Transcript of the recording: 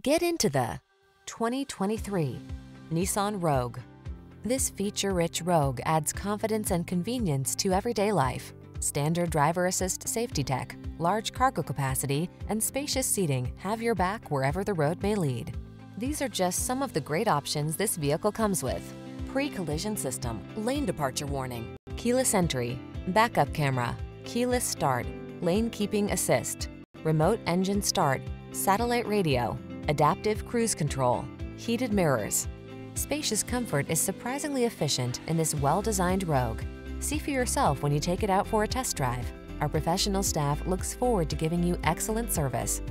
Get into the 2023 Nissan Rogue. This feature-rich Rogue adds confidence and convenience to everyday life. Standard driver assist safety tech, large cargo capacity, and spacious seating have your back wherever the road may lead. These are just some of the great options this vehicle comes with. Pre-collision system, lane departure warning, keyless entry, backup camera, keyless start, lane keeping assist, remote engine start, satellite radio, adaptive cruise control, heated mirrors. Spacious comfort is surprisingly efficient in this well-designed Rogue. See for yourself when you take it out for a test drive. Our professional staff looks forward to giving you excellent service.